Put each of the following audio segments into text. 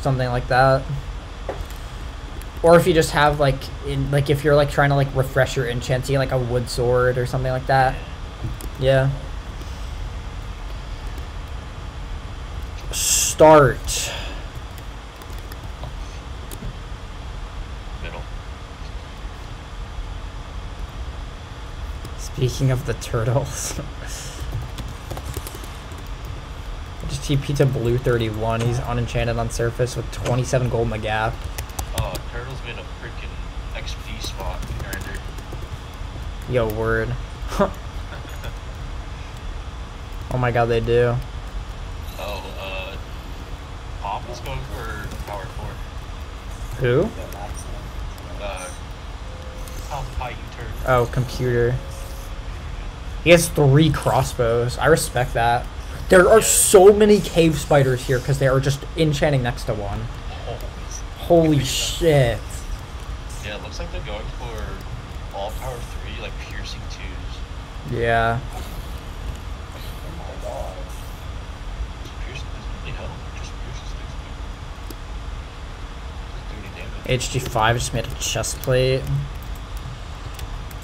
something like that. Or if you just have like in like if you're like trying to like refresh your enchants, you like a wood sword or something like that. Yeah. Start. Middle. Speaking of the turtles. Just TP to blue 31. He's unenchanted on surface with 27 gold in the gap. Oh, turtles made a freaking XP spot grinder. Yo, word. oh my god, they do. Oh, uh, Pop is going for power four. Who? Uh, how high you turn? Oh, computer. He has three crossbows. I respect that. There are so many cave spiders here because they are just enchanting next to one. Holy shit. Yeah, it looks like they're going for all power three, like piercing twos. Yeah. Piercing doesn't really help. Just pierces things. Doesn't do any damage. HG5 just made a chest plate.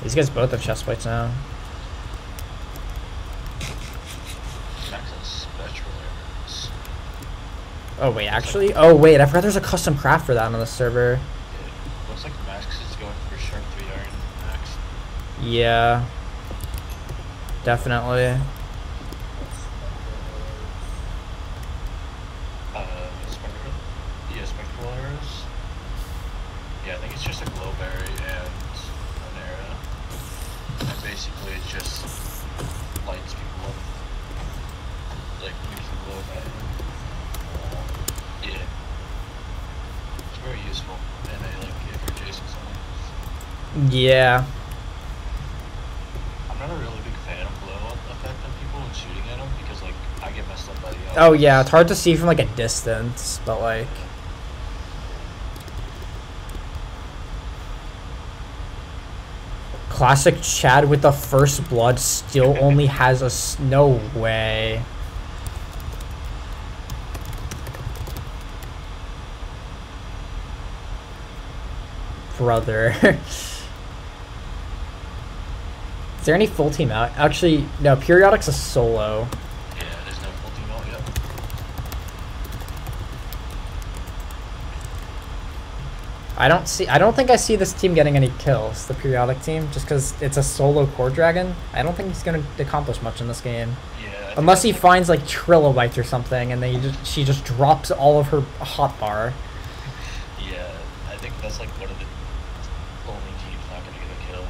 These guys both have chest plates now. Max has spectral arrows. Oh, wait, actually? Oh, wait, I forgot there's a custom craft for that on the server. Yeah, looks like Max is going for sharp three iron max. Yeah. Definitely. Uh, spectral. Yeah, spectral arrows. Yeah, I think it's just a glowberry and an arrow. And basically, it just lights people up. Like makes them glow by. Yeah. It's very useful, and I like if you're chasing someone. Yeah. I'm not a really big fan of glow effect on people and shooting at them because like I get messed up by the. Oh, yeah, it's hard to see from, like, a distance, but, like... Classic Chad with the first blood still only has a... s- No way. Brother. Is there any full team out? Actually, no, Periodic's a solo. Yeah, there's no full team out yet. I don't see. I don't think I see this team getting any kills. The periodic team, just because it's a solo core dragon. I don't think he's gonna accomplish much in this game, Yeah. Unless he finds like trilobites or something, and then he just she just drops all of her hot bar. Yeah, I think that's like one of the only teams not gonna get a kill.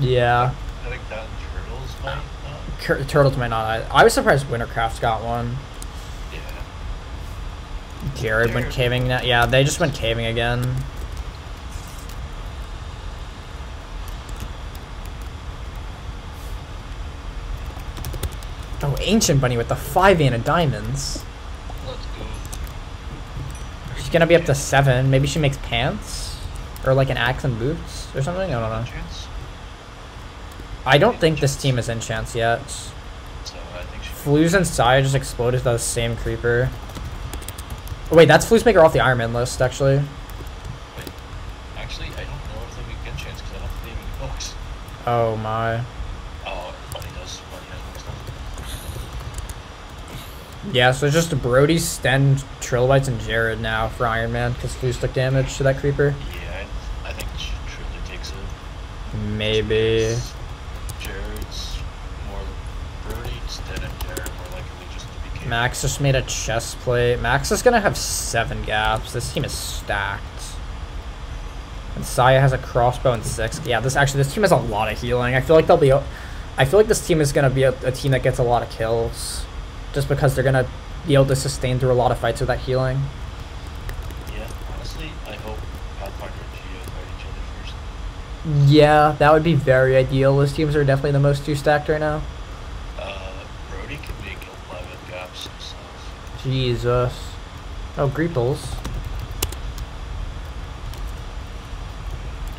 Yeah, I think that Turtles might not. Cur- turtles might not. I, I was surprised Wintercraft's got one. Yeah. Jared went caving. Now. Yeah, they just went caving again. Oh, ancient bunny with the five and diamonds. Let's go. She's gonna be up to seven. Maybe she makes pants, or like an axe and boots or something. I don't know. Chance. I don't think this team is in chance yet. So I think. Flues and Saya just exploded to the same creeper. Oh, wait, that's Flues Maker off the Iron Man list, actually. Wait. Actually, I don't know if they make good chance because I don't think they have any books. Oh my. Oh, Bunny does. Bunny has books now. Yeah, so it's just Brody, Sten, Trillibites, and Jared now for Iron Man because Flues took damage to that creeper. Yeah, I, I think truly takes it. Maybe. Jared's more Brody, Stead, and Jared more likely just to be killed. Max just made a chest plate. Max is gonna have seven gaps. This team is stacked. And Saya has a crossbow and six. Yeah, this actually this team has a lot of healing. I feel like they'll be. I feel like this team is gonna be a, a team that gets a lot of kills, just because they're gonna be able to sustain through a lot of fights with that healing. Yeah, honestly, I hope Pathfinder and Geo fight each other first. Yeah, that would be very ideal. Those teams are definitely the most two stacked right now. Uh, Brody can make 11 gaps himself. Jesus. Oh, Greeples.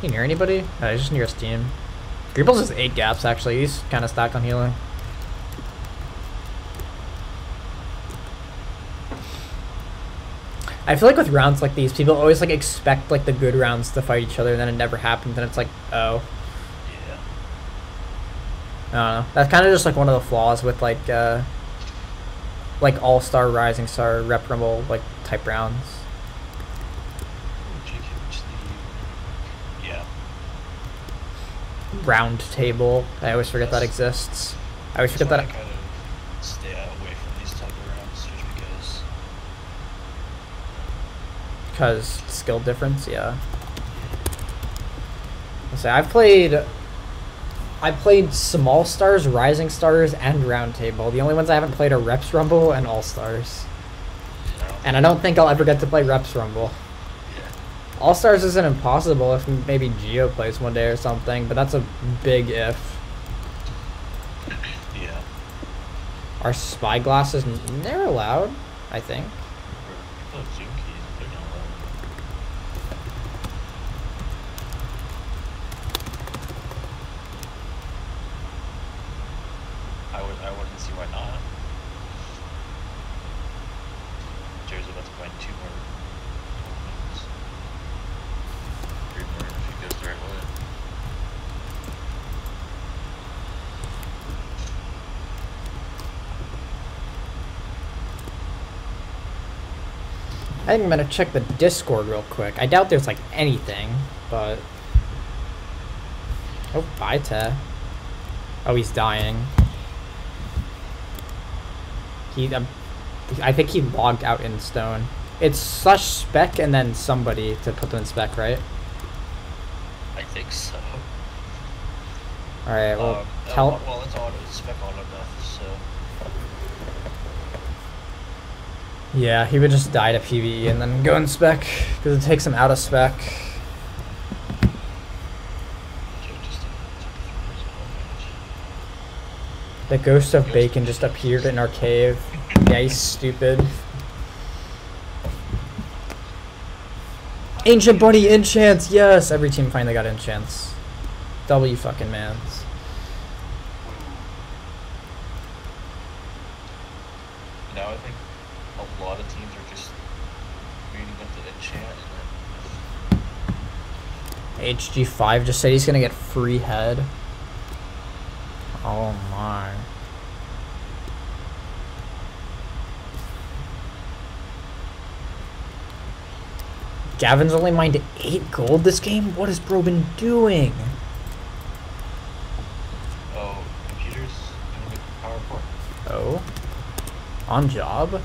Can you hear anybody? No, he's just near his team. Greeples has eight gaps actually. He's kind of stacked on healing. I feel like with rounds like these, people always like expect like the good rounds to fight each other, and then it never happens, and it's like, oh, Yeah. I don't know. That's kind of just like one of the flaws with like, uh, like All Star, Rising Star, Rep Rumble like type rounds. Yeah. Round table. I always forget that exists. I always That's forget that. I kind of stay away from these type of rounds just because. because skill difference yeah say i've played i played small stars rising stars and Roundtable. the only ones i haven't played are reps rumble and all stars and i don't think i'll ever get to play reps rumble Yeah. all stars isn't impossible if maybe geo plays one day or something but that's a big if Yeah. are spy glasses they're allowed i think For people with Zoom keys, they're not allowed. I would I wouldn't see why not. Jerry's about to find two more. I think i'm gonna check the discord real quick. I doubt there's like anything but oh Te. oh he's dying. He um, i think he logged out in stone it's slush spec and then somebody to put them in spec right I think so. all right well um, uh, tell well, well, it's auto, it's spec auto death, so. yeah he would just die to pve and then go in spec because it takes him out of spec Joe just took the first advantage. the ghost of bacon just appeared in our cave Nice, stupid Ancient Bunny enchants, yes! Every team finally got enchants. W fucking mans. Now I think a lot of teams are just reading up the enchant and then HG5 just said he's gonna get free head. Oh my. Gavin's only mined 8 gold this game? What has bro been doing? oh computers make power four. Oh? On job?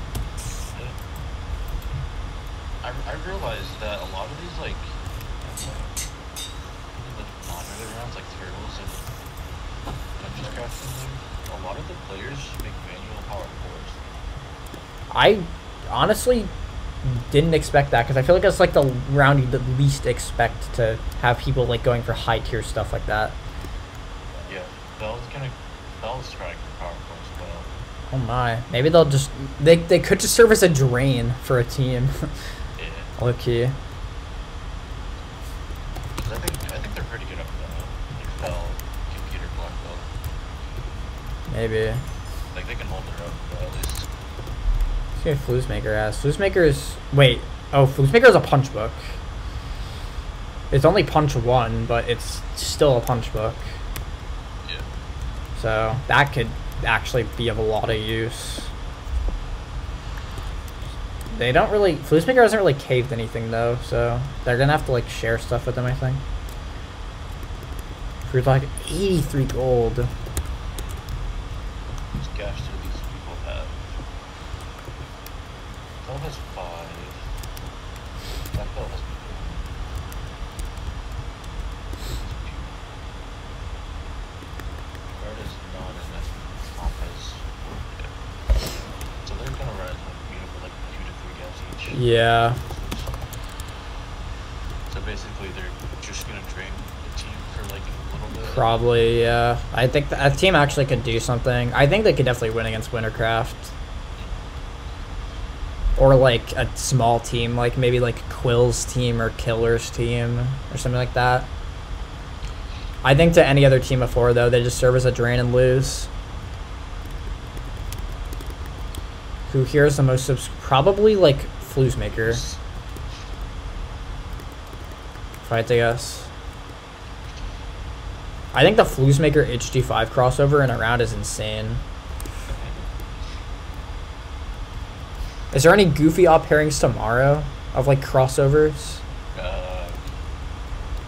I, I realized that a lot of these like like non-other rounds like turtles and Dungeons Crafting thing, a lot of the players make manual power fours. I honestly didn't expect that because I feel like it's like the round you'd least expect to have people like going for high tier stuff like that. Yeah, Bell's gonna Bell's strike for power as well. Oh my. Maybe they'll just they they could just serve as a drain for a team. Yeah. Low key. I think I think they're pretty good up there. Like Bell, computer, black belt. Maybe. Like they can hold their own, but at least See what has. Flusemaker is wait. Oh, Flusemaker is a punch book. It's only punch one, but it's still a punch book. yeah. So that could actually be of a lot of use. They don't really Flusemaker hasn't really caved anything though, so they're gonna have to like share stuff with them I think. For like 83 gold. These gaps do these people have? Bell has five. Black Bell has one. Red is not in that. Top has four. Yeah. So they're gonna run like beautiful like two to three gaps each. Yeah. So basically they're just gonna drain the team for like a little bit. Probably, yeah. I think that a team actually could do something. I think they could definitely win against Wintercraft. Or like a small team, like maybe like Quill's team or Killer's team or something like that. I think to any other team before though, they just serve as a drain and lose. Who here is the most subs- probably like Flues Maker fight, I guess. I think the Flues Maker HG5 crossover in a round is insane. Is there any goofy op pairings tomorrow of like crossovers? Uh,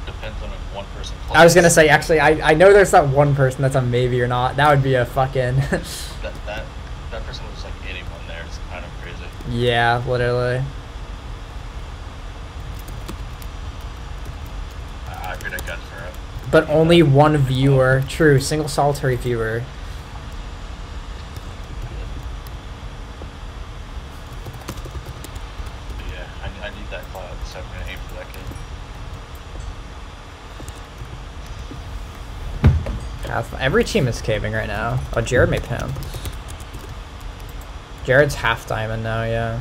depends on if one person plays. I was gonna say actually I, I know there's that one person that's a maybe or not. That would be a fucking that that that person was like anyone there. It's kind of crazy. Yeah, literally. I, I could have got for it. But only one viewer. True, single solitary viewer. Yeah, I, I need that cloud, so I'm gonna aim for that. Path- Every team is caving right now. Oh, Jared made pounds. Jared's half diamond now, yeah.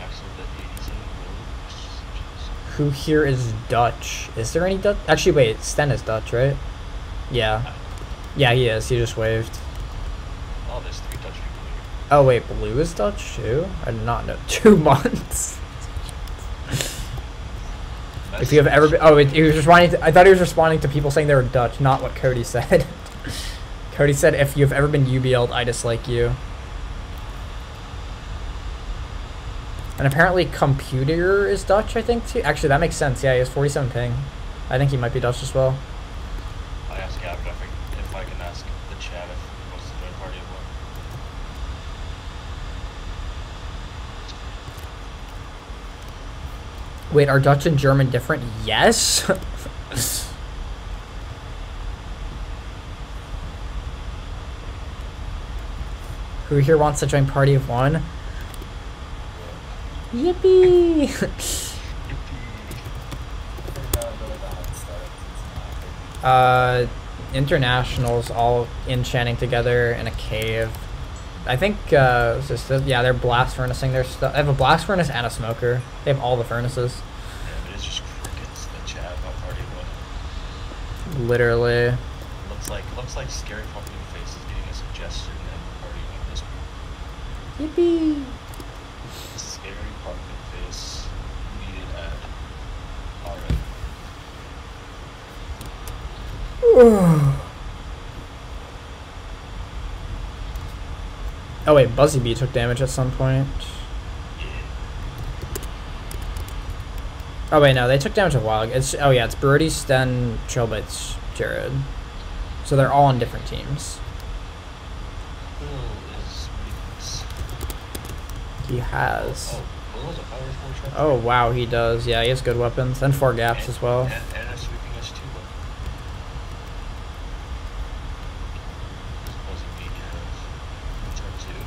Actually, the 87 road. Who here is Dutch? Is there any Dutch? Actually, wait, Sten is Dutch, right? Yeah. Yeah, he is. He just waved. Oh, there's three Dutch people here. Oh, wait, Blue is Dutch too? I did not know. Two months. if you have ever been. Oh, he was responding to. I thought he was responding to people saying they were Dutch, not what Cody said. Cody said, if you've ever been UBL'd, I dislike you. And apparently, computer is Dutch, I think, too. Actually, that makes sense. Yeah, he has 47 ping. I think he might be Dutch as well. I asked Gavin if I, if I can ask the chat if he wants to join party of one. Wait, are Dutch and German different? Yes. Who here wants to join Party of One? Yippee! uh, internationals all enchanting together in a cave. I think, uh, is this, yeah, they're blast furnacing their stuff. They have a blast furnace and a smoker. They have all the furnaces. Yeah, it is just crickets, the chat about party of one. Literally. Looks like, looks like Scary Pumpkin Face is getting a suggestion in party of this Yippee! Scary Pumpkin Face needed ad. Alright. oh wait, Buzzy Bee took damage at some point. Oh wait, no, they took damage a while. ago. It's oh yeah, it's Brody, Sten, Chilbits, Jared. So they're all on different teams. Bill is weakness. He has. Oh, Bill has a power force weapon? Wow, he does. Yeah, he has good weapons and four gaps as well. And, and a sweeping S2 weapon. This wasn't me, have turn two.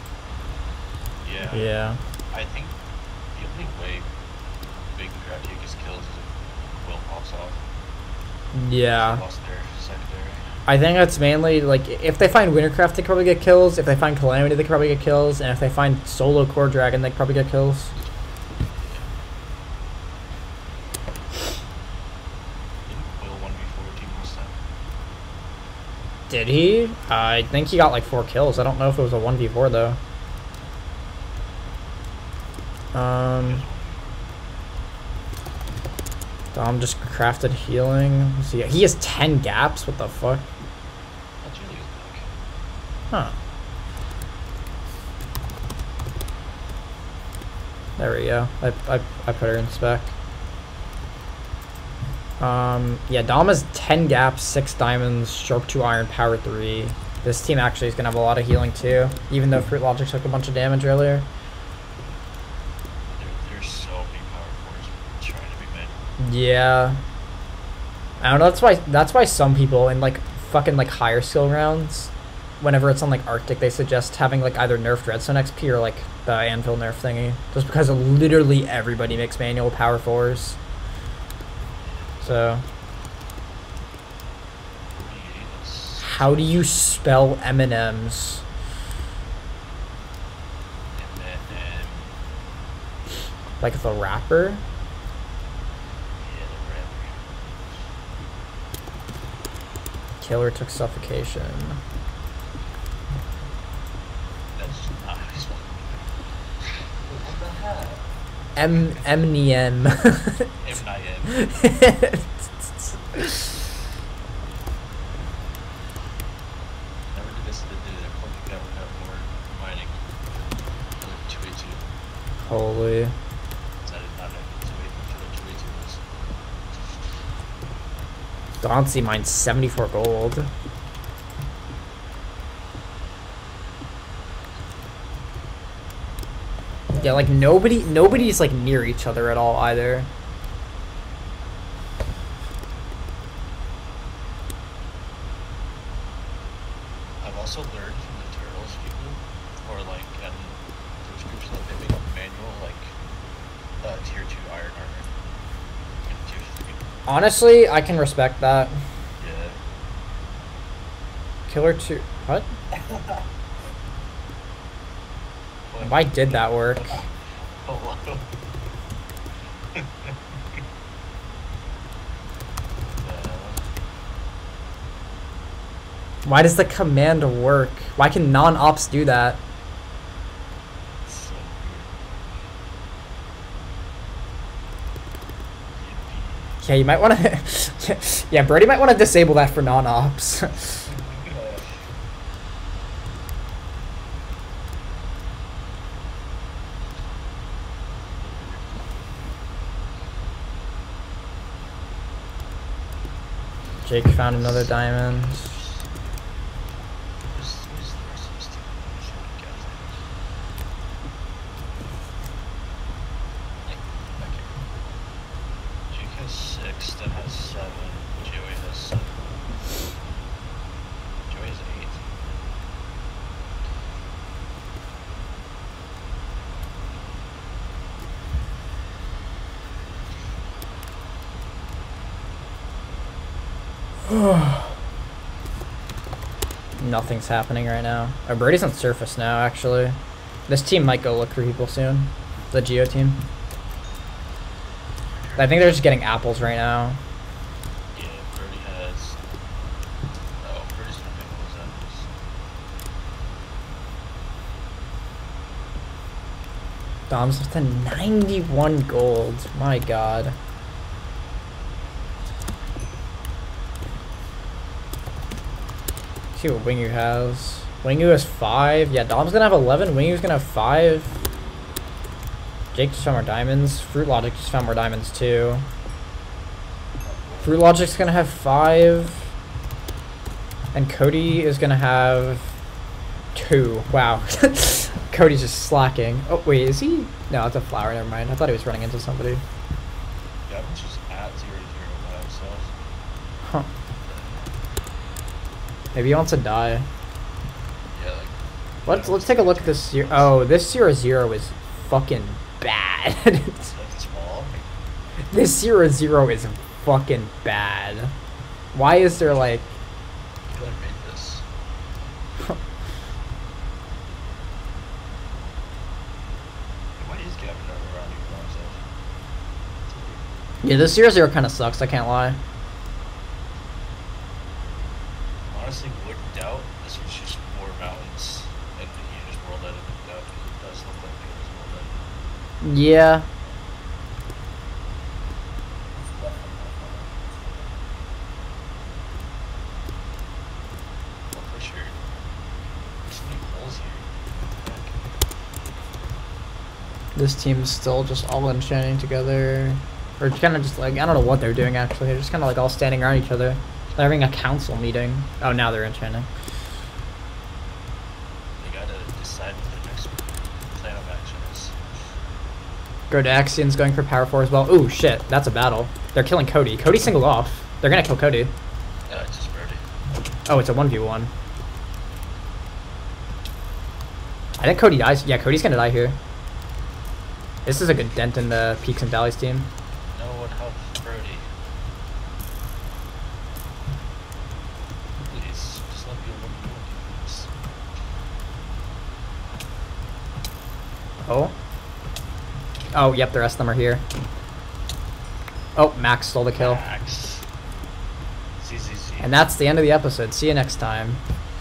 Yeah. Yeah. I think the only way Big Draft gets kills is if Quill pops off. Yeah. Lost their secondary. I think that's mainly like if they find Wintercraft, they probably get kills. If they find Calamity, they probably get kills. And if they find Solo Core Dragon, they probably get kills. 1v4? Did he? I think he got like four kills. I don't know if it was a one v four though. Um, Dom just crafted healing. He has ten gaps. What the fuck? That's really good. Huh. There we go. I, I, I put her in spec. Um, yeah, Dom has 10 gaps, 6 diamonds, sharp 2 iron, power 3. This team actually is going to have a lot of healing too, even though Fruit Logic took a bunch of damage earlier. There, so many power cores trying to be made. Yeah. I don't know, that's why that's why some people in like fucking like higher skill rounds, whenever it's on like Arctic, they suggest having like either nerfed redstone XP or like the anvil nerf thingy. Just because literally everybody makes manual power fours. So how do you spell M and M's? Like the rapper? yeah, the rapper. Killer took suffocation. That's nice one. What the heck? M M M9M. Never did this. Did it. I hope you never have more mining. Like 282. Holy. I did not know 282 was. Dauncey mines 74 gold. Yeah, like nobody nobody's like near each other at all either. I've also learned from the turtles people, or like, and those groups that they make manual like uh, tier two iron armor tier three. Honestly, I can respect that. Yeah. Killer 2 What? Why did that work? Why does the command work? Why can non-ops do that? Yeah, you might want to. yeah, Brody might want to disable that for non-ops. Yippee. Jake found another diamond. Six, that has seven, Joey has seven. Joey has eight. Nothing's happening right now. Oh, Brody's on surface now, actually. This team might go look for people soon. The Geo team. I think they're just getting apples right now. Yeah, Birdie has. Oh, Birdie's not making those apples. Dom's up to 91 gold. My god. See what Wingu has. Wingu has 5. Yeah, Dom's gonna have 11. Wingu's gonna have 5. Jake just found more diamonds. Fruit Logic just found more diamonds too. Fruit Logic's gonna have 5. And Cody is gonna have 2. Wow. Cody's just slacking. Oh, wait, is he? No, it's a flower. Never mind. I thought he was running into somebody. Gavin's just at zero zero by himself. Huh. Maybe he wants to die. Yeah, like. Let's let's take a look at this zero. Oh, this zero zero is fucking bad. It's this zero zero is fucking bad. Why is there like? Who made this? Why is Gavin never around here himself? Yeah, this zero zero kind of sucks. I can't lie. Honestly, wouldn't doubt this was just four mountains, and he just rolled out of it. Doubt it does look like he was rolled out. Yeah. Well, for sure. There's so many holes here. This team's still just all enchanting together, or kind of just like I don't know what they're doing actually. They're just kind of like all standing around each other. They're having a council meeting. Oh, now they're enchanting. They gotta decide what the next plan of action is. Godaxian's going for power four as well. Ooh, shit, that's a battle. They're killing Cody. Cody single off. They're gonna kill Cody. It's just Birdie. Oh, it's a 1v1. I think Cody dies. Yeah, Cody's gonna die here. This is a good dent in the Peaks and Valleys team. No one helps Brody. Please, just let me alone. Oh. Oh, yep, the rest of them are here. Oh, Max stole the kill. Max. And that's the end of the episode. See you next time.